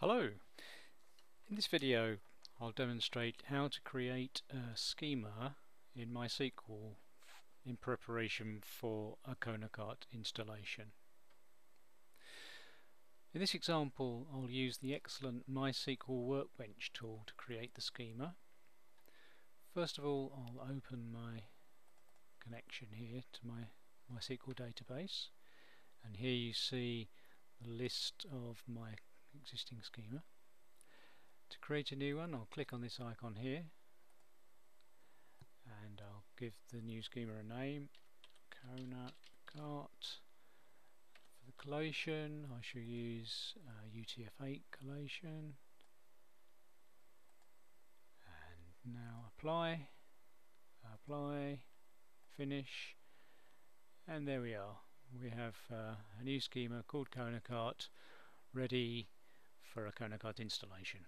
Hello! In this video I'll demonstrate how to create a schema in MySQL in preparation for a KonaKart installation. In this example I'll use the excellent MySQL Workbench tool to create the schema. First of all I'll open my connection here to my MySQL database and here you see the list of my existing schema. To create a new one I'll click on this icon here. And I'll give the new schema a name. Kona Cart for the collation I shall use uh, UTF-8 collation. And now apply apply finish. And there we are. We have uh, a new schema called KonaKart ready for a KonaKart installation.